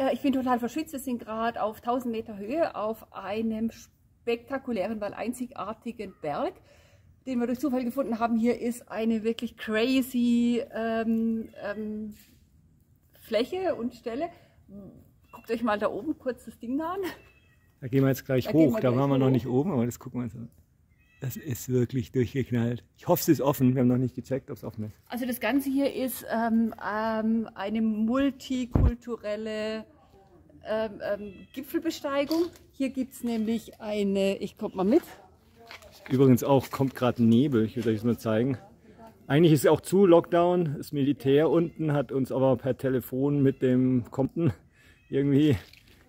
Äh, ich bin total verschwitzt. Wir sind gerade auf 1000 Meter Höhe auf einem spektakulären, weil einzigartigen Berg, den wir durch Zufall gefunden haben. Hier ist eine wirklich crazy ähm, ähm, Fläche und Stelle. Guckt euch mal da oben kurz das Ding an. Da gehen wir jetzt gleich Da hoch. Da waren wir noch nicht oben, aber das gucken wir uns an. Das ist wirklich durchgeknallt. Ich hoffe, es ist offen. Wir haben noch nicht gecheckt, ob es offen ist. Also das Ganze hier ist ähm, ähm, eine multikulturelle ähm, ähm, Gipfelbesteigung. Hier gibt es nämlich eine, ich komme mal mit, Übrigens auch kommt gerade Nebel. Ich will euch das mal zeigen. Eigentlich ist es auch zu Lockdown. Das Militär unten hat uns aber per Telefon mit dem Compton irgendwie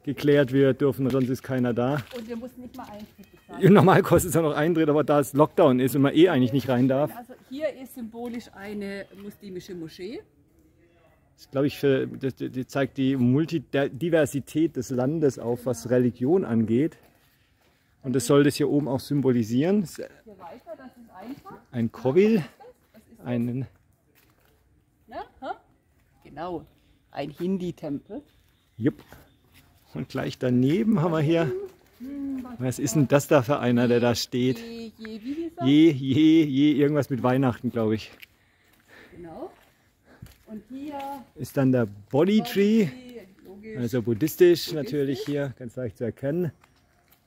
geklärt, wir dürfen, sonst ist keiner da. und wir mussten nicht mal Eintritt bezahlen. Normal kostet es ja noch Eintritt, aber da es Lockdown ist und man eh eigentlich nicht rein darf, Also hier ist symbolisch eine muslimische Moschee. ist, glaube ich, für, das, das zeigt die Multidiversität des Landes auf, was Religion angeht. Und das soll das hier oben auch symbolisieren. Das Hier weiter, das ist einfach. ein Das ist einen ne? Hä? Genau, ein Hindi-Tempel. Jupp. Und gleich daneben haben wir hier, was ist denn das da für einer, der da steht? Je, je? Je, irgendwas mit Weihnachten, glaube ich. Genau. Und hier Ist dann der Body Tree, also buddhistisch natürlich hier, ganz leicht zu erkennen.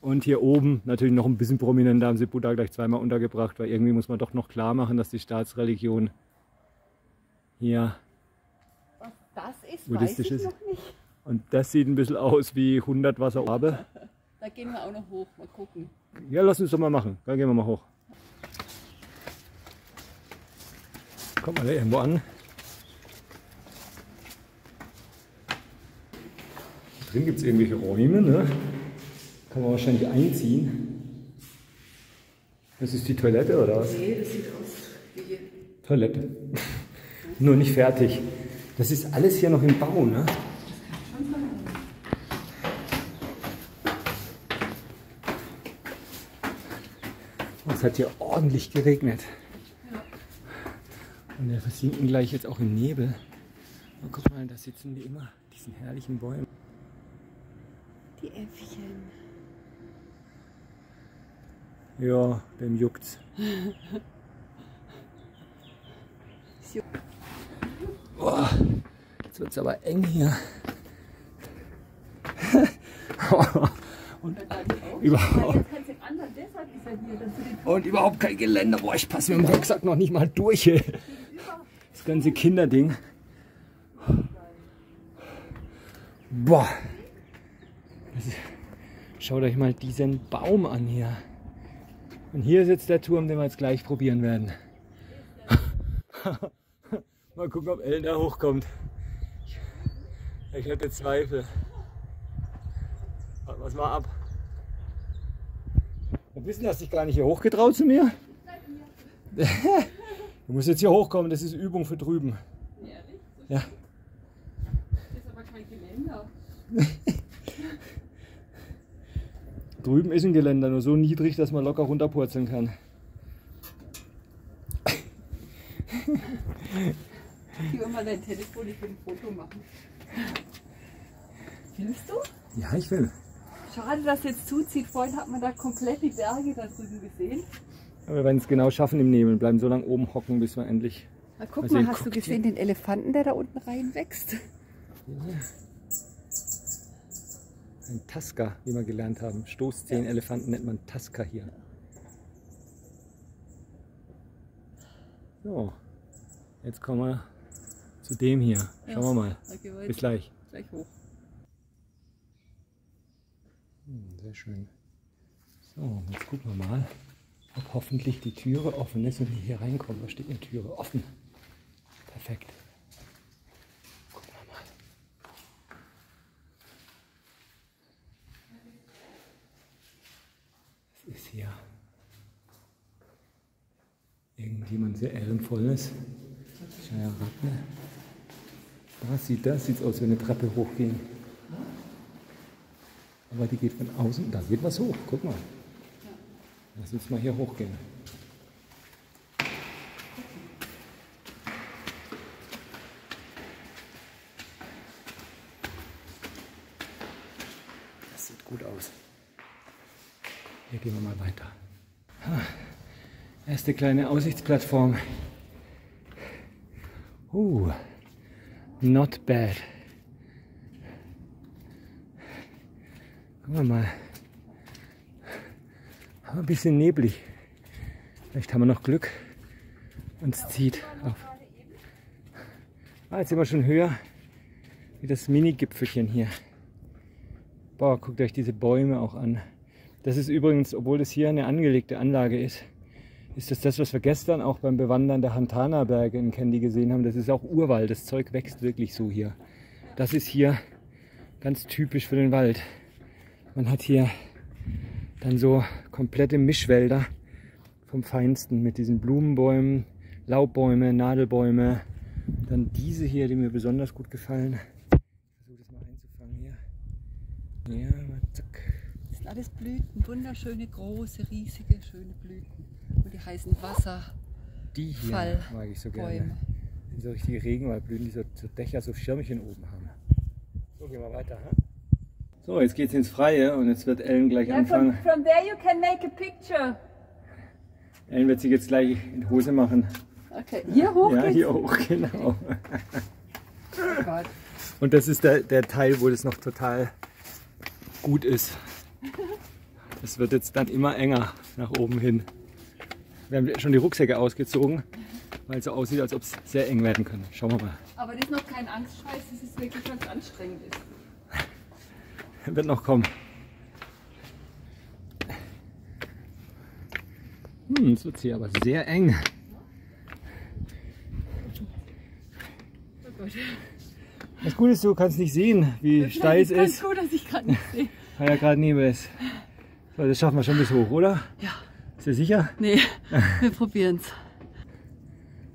Und hier oben natürlich noch ein bisschen prominenter, haben sie Buddha gleich zweimal untergebracht, weil irgendwie muss man doch noch klar machen, dass die Staatsreligion hier, Was das ist, buddhistisch weiß ich ist. noch nicht. Und das sieht ein bisschen aus wie 100 Wasserorbe. Da gehen wir auch noch hoch, mal gucken. Ja, lass uns doch mal machen. Dann gehen wir mal hoch. Kommt mal da irgendwo an. Drin gibt es irgendwelche Räume, ne? Kann man wahrscheinlich einziehen. Das ist die Toilette oder was? Nee, das sieht aus wie Toilette. Nur nicht fertig. Das ist alles hier noch im Bau, ne? Hat hier ordentlich geregnet. Und wir versinken gleich jetzt auch im Nebel. Und guck mal, da sitzen die immer, diesen herrlichen Bäumen. die Äffchen. Ja, dem juckt's. Boah, jetzt wird's aber eng hier. Und überhaupt. Anderen, deshalb ist er hier. Und überhaupt kein Geländer. Boah, ich passe mit dem Rucksack noch nicht mal durch. Das ganze Kinderding. Boah. Ist, schaut euch mal diesen Baum an hier. Und hier ist jetzt der Turm, den wir jetzt gleich probieren werden. mal gucken, ob Ellen da hochkommt. Ich, ich hätte Zweifel. Warten wir's mal ab. Wir wissen, hast dich gar nicht hier hochgetraut zu mir? Du musst jetzt hier hochkommen, das ist Übung für drüben. Ehrlich? Ja. Das ist aber kein Geländer. Drüben ist ein Geländer, nur so niedrig, dass man locker runterpurzeln kann. Gib mal dein Telefon, ich will ein Foto machen. Filmst du? Ja, ich will. Schade, dass jetzt zuzieht. Vorhin hat man da komplett die Berge da drüben gesehen. Aber wir werden es genau schaffen im Nebel. Bleiben so lange oben hocken, bis wir endlich. Na, guck mal, hast du gesehen den Elefanten, der da unten reinwächst? Ein Tasker, wie wir gelernt haben. Stoßzehenelefanten nennt man Tasker hier. So, jetzt kommen wir zu dem hier. Schauen wir mal. Bis gleich. gleich hoch. Hm, Sehr schön. So, jetzt gucken wir mal, ob hoffentlich die Türe offen ist und wir hier reinkommen. Da steht eine Türe offen. Perfekt. Gucken wir mal. Was ist hier? Irgendjemand sehr ehrenvolles. Scheier Ratte. Da sieht das sieht's aus, wenn eine Treppe hochgehen. Aber die geht von außen, da geht was hoch, guck mal. Lass uns mal hier hochgehen. sieht gut aus. Hier gehen wir mal weiter. Erste kleine Aussichtsplattform. Uh, not bad. Gucken wir mal. Aber ein bisschen neblig. Vielleicht haben wir noch Glück und es zieht auf. Ah, jetzt sind wir schon höher wie das Mini-Gipfelchen hier. Boah, guckt euch diese Bäume auch an. Das ist übrigens, obwohl das hier eine angelegte Anlage ist, ist das das, was wir gestern auch beim Bewandern der Hantana-Berge in Candy gesehen haben. Das ist auch Urwald. Das Zeug wächst wirklich so hier. Das ist hier ganz typisch für den Wald. Man hat hier dann so komplette Mischwälder vom Feinsten mit diesen Blumenbäumen, Laubbäume, Nadelbäume. Dann diese hier, die mir besonders gut gefallen. Ich versuche das mal einzufangen hier. Ja, zack. Das sind alles Blüten, wunderschöne, große, riesige, schöne Blüten. Und die heißen Wasser. Die hier Fall- mag ich so Bäume. gerne. Das sind so richtige Regenwaldblüten, die so, so Dächer, so Schirmchen oben haben. So, gehen wir weiter. Ha? So, jetzt geht's ins Freie und jetzt wird Ellen gleich Yeah, from, anfangen. from there you can make a picture. Ellen wird sich jetzt gleich in die Hose machen. Okay, hier hoch Ja, geht's. hier hoch, genau. Oh Gott. Und das ist der, der Teil, wo das noch total gut ist. Es wird jetzt dann immer enger nach oben hin. Wir haben schon die Rucksäcke ausgezogen, weil es so aussieht, als ob es sehr eng werden könnte. Schauen wir mal. Aber das ist noch kein Angstscheiß, das ist wirklich ganz anstrengend. Ist. Wird noch kommen. Hm, es wird hier aber sehr eng. Oh Gott. Das Gute ist, du kannst nicht sehen, wie steil es ganz ist, gut, dass ich gerade nicht sehe. weil ja gerade Nebel ist. So, das schaffen wir schon bis hoch, oder? Ja, Ist dir sicher? nee, wir probieren es.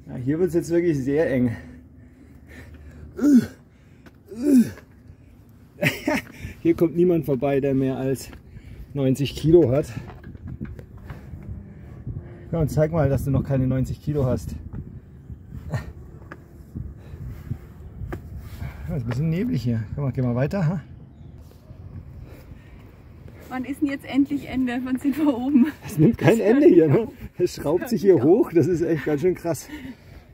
Ja, hier wird es jetzt wirklich sehr eng. Hier kommt niemand vorbei, der mehr als 90 Kilo hat. Ja, und zeig mal, dass du noch keine 90 Kilo hast. Ja, ist ein bisschen neblig hier. Komm mal, geh mal weiter. Ha? Wann ist denn jetzt endlich Ende? Wann sind wir oben? Es nimmt kein Ende hier. Ne? Es schraubt sich hier hoch. Das ist echt ganz schön krass.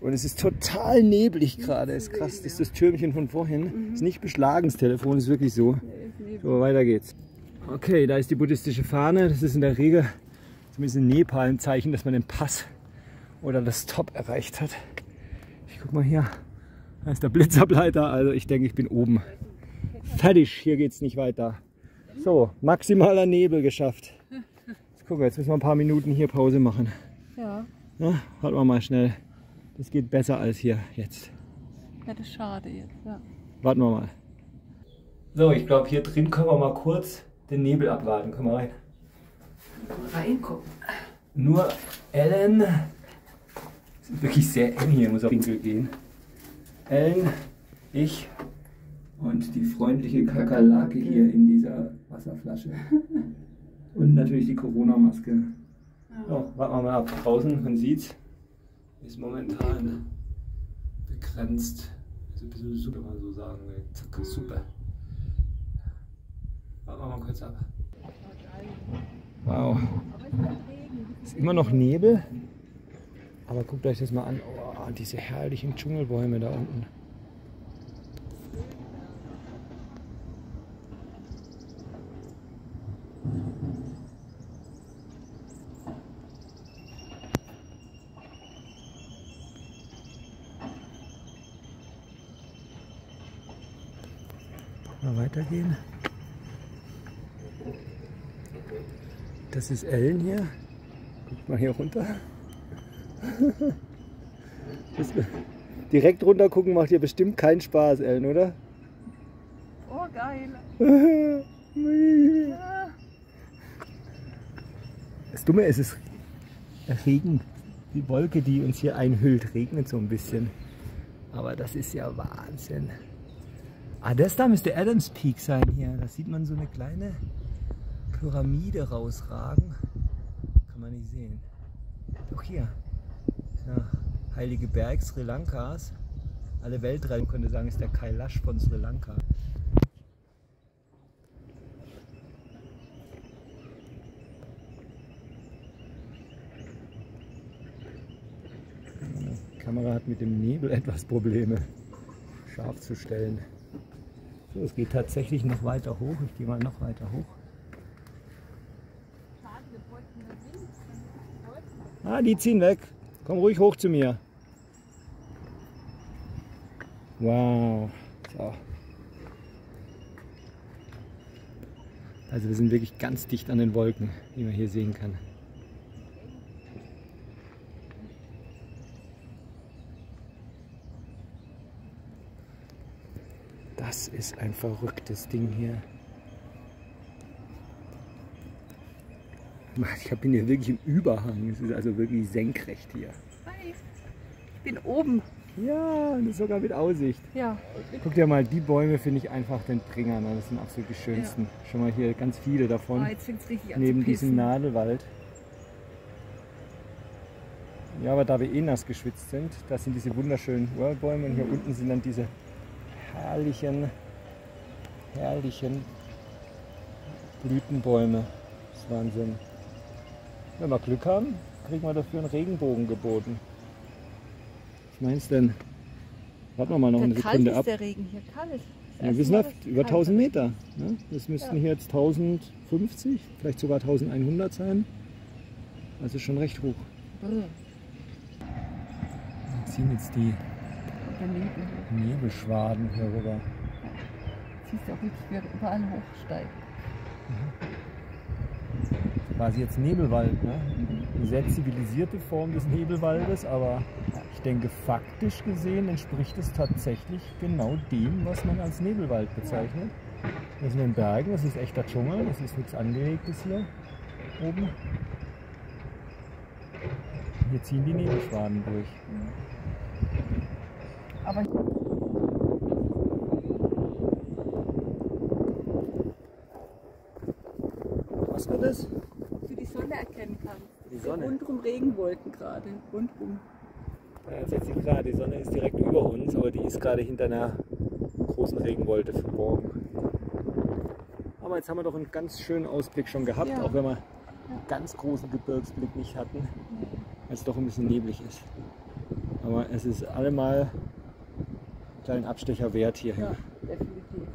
Und es ist total neblig gerade. Ist krass. Das ist das Türmchen von vorhin. Ist nicht beschlagen. Das Telefon ist wirklich so. So, weiter geht's. Okay, da ist die buddhistische Fahne. Das ist in der Regel, zumindest in Nepal, ein Zeichen, dass man den Pass oder das Top erreicht hat. Ich guck mal hier. Da ist der Blitzableiter. Also ich denke, ich bin oben. Fertig. Hier geht's nicht weiter. So, maximaler Nebel geschafft. Jetzt gucken wir, jetzt müssen wir ein paar Minuten hier Pause machen. Ja, warten wir mal schnell. Das geht besser als hier jetzt. ja das ist schade jetzt. Ja. Warten wir mal. So, ich glaube, hier drin können wir mal kurz den Nebel abwarten. Komm mal rein. Reingucken. Nur Ellen. Es ist wirklich sehr eng hier, muss auf Winkel gehen. Ellen, ich und die freundliche Kakerlake hier in dieser Wasserflasche. Und natürlich die Corona-Maske. So, warten wir mal ab. Draußen, man sieht's, ist momentan begrenzt. Also ein bisschen super, man so sagen. Zack, Super. Warten wir mal kurz ab. Wow. Es ist immer noch Nebel. Aber guckt euch das mal an. Oh, diese herrlichen Dschungelbäume da unten. Mal weitergehen. Das ist Ellen hier. Guckt mal hier runter. Das, direkt runter gucken macht dir bestimmt keinen Spaß, Ellen, oder? Oh, geil. Das Dumme ist, es Regen. Die Wolke, die uns hier einhüllt, regnet so ein bisschen. Aber das ist ja Wahnsinn. Ah, das da müsste Adams Peak sein hier. Da sieht man so eine kleine Pyramide rausragen. Kann man nicht sehen. Doch hier, der heilige Berg Sri Lankas. Alle Weltreise, man könnte sagen, ist der Kailash von Sri Lanka. Die Kamera hat mit dem Nebel etwas Probleme, scharf zu stellen. So, es geht tatsächlich noch weiter hoch. Ich gehe mal noch weiter hoch. Ah, die ziehen weg. Komm ruhig hoch zu mir. Wow. So. Also wir sind wirklich ganz dicht an den Wolken, wie man hier sehen kann. Das ist ein verrücktes Ding hier. Ich bin hier wirklich im Überhang. Es ist also wirklich senkrecht hier. Ich bin oben. Ja, und das sogar mit Aussicht. Ja. Guck dir mal, die Bäume finde ich einfach den Bringer. Ne? Das sind absolut die schönsten. Ja. Schon mal hier ganz viele davon. Ah, jetzt fängt's richtig an Neben diesem Nadelwald. Ja, aber da wir eh nass geschwitzt sind, das sind diese wunderschönen Whirlbäume und hier unten sind dann diese herrlichen, herrlichen Blütenbäume. Das ist Wahnsinn. Wenn wir Glück haben, kriegen wir dafür einen Regenbogen geboten. Was meinst du denn? Warten wir mal noch Der eine kalt Sekunde ist ab. der Regen hier. Kalt. Ja, wir sind auf über 1000 Meter. Ne? Das müssten Ja. hier jetzt 1050, vielleicht sogar 1100 sein. Also schon recht hoch. Brr. Wir ziehen jetzt die. Nebelschwaden hier rüber. Siehst du auch wirklich, wie er überall hochsteigt. Quasi jetzt Nebelwald. Ne? Eine sehr zivilisierte Form des Nebelwaldes, aber ich denke, faktisch gesehen entspricht es tatsächlich genau dem, was man als Nebelwald bezeichnet. Das sind in den Bergen, das ist echter Dschungel, das ist nichts Angelegtes hier oben. Hier ziehen die Nebelschwaden durch. Aber Was wird das? Du die Sonne erkennen kannst. Die Sonne. Rundrum Regenwolken gerade. Rundrum. Ja, jetzt jetzt sieht klar, die Sonne ist direkt über uns, aber die ist gerade hinter einer großen Regenwolte verborgen. Aber jetzt haben wir doch einen ganz schönen Ausblick schon gehabt, Ja. auch wenn wir einen ganz großen Gebirgsblick nicht hatten, weil es doch ein bisschen neblig ist. Aber es ist allemal einen kleinen Abstecher wert hier. Ja, definitiv.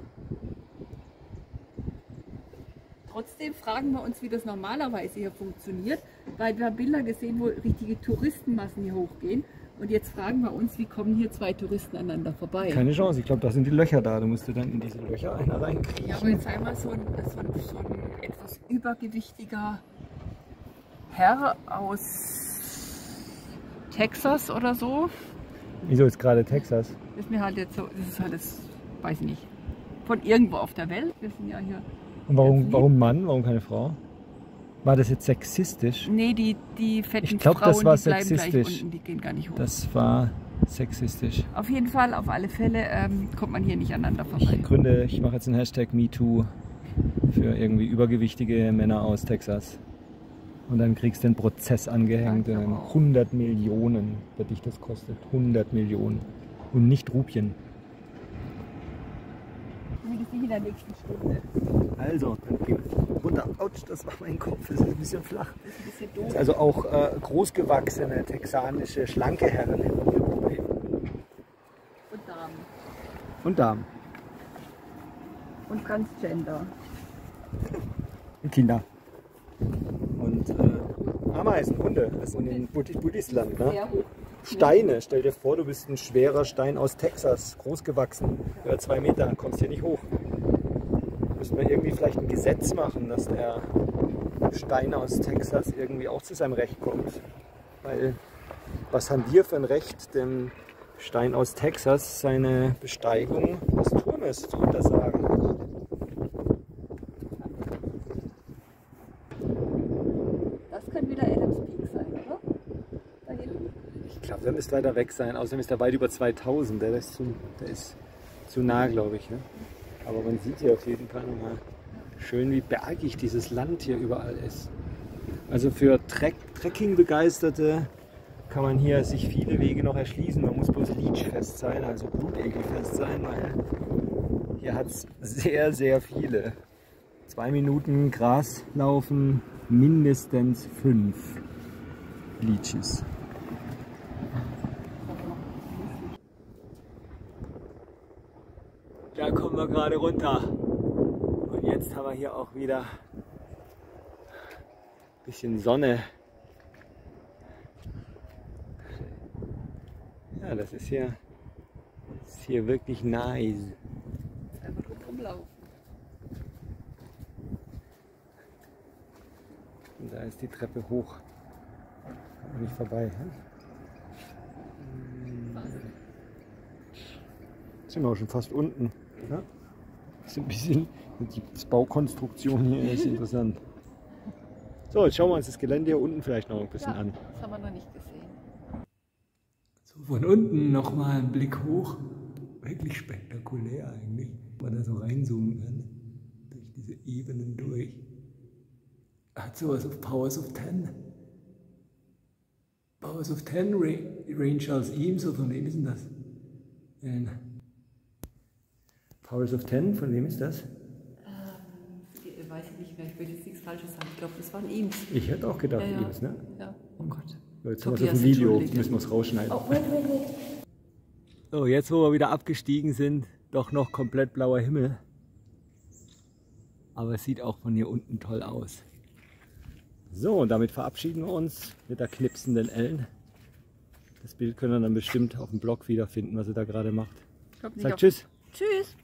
Trotzdem fragen wir uns, wie das normalerweise hier funktioniert, weil wir haben Bilder gesehen, wo richtige Touristenmassen hier hochgehen. Und jetzt fragen wir uns, wie kommen hier zwei Touristen aneinander vorbei? Keine Chance, ich glaube, da sind die Löcher da. Du musst du dann in diese Löcher einer Ja, reinkriegen. aber jetzt einmal so ein, so ein, so ein etwas übergewichtiger Herr aus Texas oder so. Wieso ist gerade Texas? Ist mir halt jetzt so, das ist halt das, weiß ich nicht, von irgendwo auf der Welt. Wir sind ja hier. Und warum, warum Mann, warum keine Frau? War das jetzt sexistisch? Nee, die, die fetten Ich glaub, Frauen, das war die bleiben gleich sexistisch. unten, die gehen gar nicht hoch. Das war sexistisch. auf jeden Fall, auf alle Fälle ähm, kommt man hier nicht aneinander vorbei. Ich gründe, ich mache jetzt einen Hashtag MeToo für irgendwie übergewichtige Männer aus Texas. Und dann kriegst du einen Prozess angehängt. Ja, ich und glaube auch. 100 Millionen wird dich das kostet. 100 Millionen. Und nicht Rupien. Zumindest nicht in der nächsten Stunde. Also, dann wir runter. Autsch, das war mein Kopf. Das ist ein bisschen flach. Das ist ein bisschen doof. Also auch äh, großgewachsene texanische, schlanke Herren hätten hier Probleme. Und Damen. Und Damen. Und Transgender. Und Kinder. Und äh, Ameisen, Hunde. Das ist in Buddhi- Buddhistland. Ne? Sehr hoch. Steine. Stell dir vor, du bist ein schwerer Stein aus Texas, großgewachsen, über zwei Meter, kommst hier nicht hoch. Müssen wir irgendwie vielleicht ein Gesetz machen, dass der Stein aus Texas irgendwie auch zu seinem Recht kommt. Weil was haben wir für ein Recht, dem Stein aus Texas seine Besteigung des Turmes zu untersagen? Das könnte wieder Adams Peak sein, oder? Da hinten. Ich glaube, der müsste weiter weg sein. Außerdem ist er weit über 2000. Der ist zu, der ist zu nah, glaube ich. Ne? Aber man sieht hier auf jeden Fall nochmal schön, wie bergig dieses Land hier überall ist. Also für Trek Trekking-Begeisterte kann man hier sich viele Wege noch erschließen. Man muss bloß leechfest sein, also blutegelfest sein, weil hier hat es sehr, sehr viele. Zwei Minuten Gras laufen, mindestens fünf Leeches. Da kommen wir gerade runter. Und jetzt haben wir hier auch wieder ein bisschen Sonne. Ja, das ist hier, das ist hier wirklich nice. Einfach rumlaufen. Und da ist die Treppe hoch. Nicht vorbei. Hm? Sind wir auch schon fast unten. Ja? Das ist ein bisschen, die Baukonstruktion hier ist interessant. So, jetzt schauen wir uns das Gelände hier unten vielleicht noch ein bisschen Ja, an. das haben wir noch nicht gesehen. So, von unten nochmal ein Blick hoch. Wirklich spektakulär eigentlich. Wenn man da so reinzoomen kann. Durch diese Ebenen durch. Hat sowas auf Powers of Ten. Powers of Ten, Ray, Ray Charles Eames, oder von wem ist denn das? Ein Powers of Ten, von wem ist das? Ich weiß ich nicht mehr, ich will jetzt nichts Falsches sagen. Ich glaube, das waren Eames. Ich hätte auch gedacht, Ja, ja. Eames, ne? Ja, oh Gott. Jetzt haben wir es auf dem Video, müssen wir es rausschneiden. Oh, wait, wait, wait. So, jetzt wo wir wieder abgestiegen sind, doch noch komplett blauer Himmel. Aber es sieht auch von hier unten toll aus. So, und damit verabschieden wir uns mit der knipsenden Ellen. Das Bild können wir dann bestimmt auf dem Blog wiederfinden, was sie da gerade macht. Ich glaub nicht Sag Tschüss. Tschüss.